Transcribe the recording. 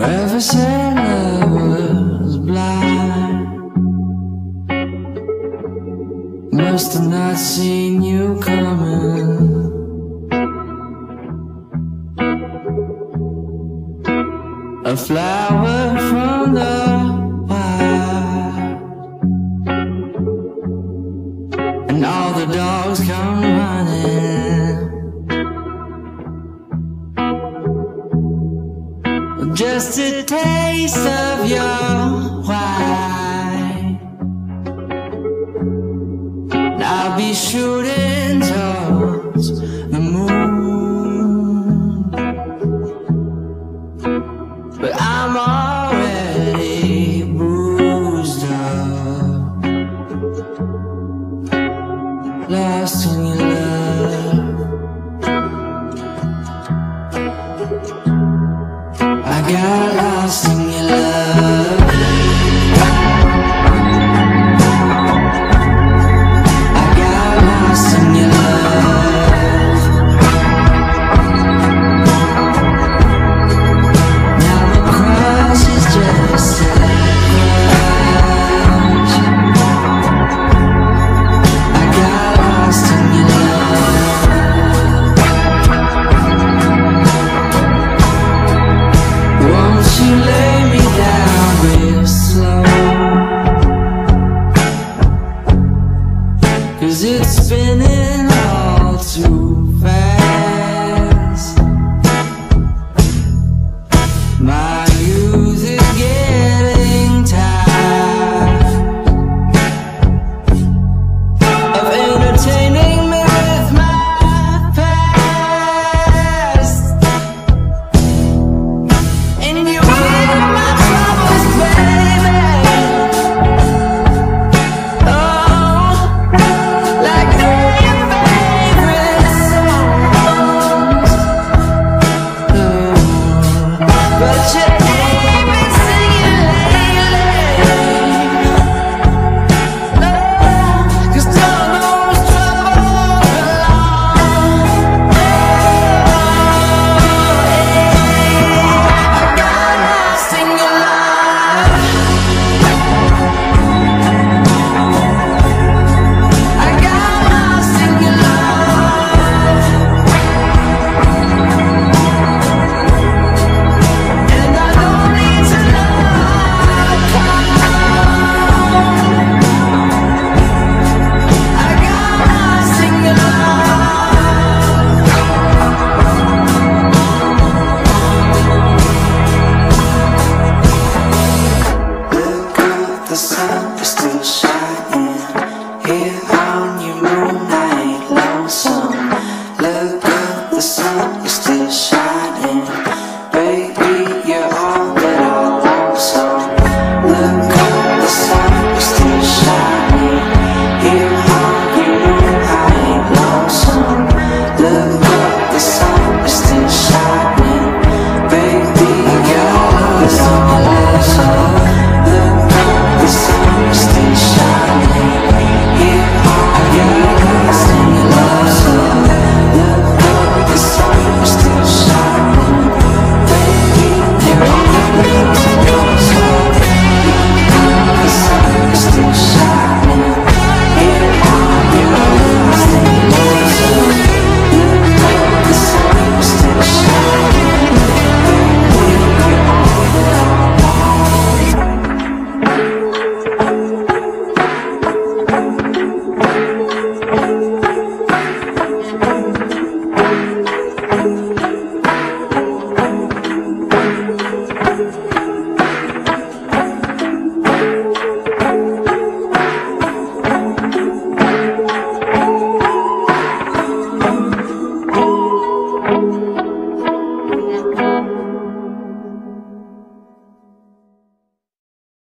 Never said I was blind. Must have not seen you coming. A flower from the Just a taste of your wine. I'll be shooting I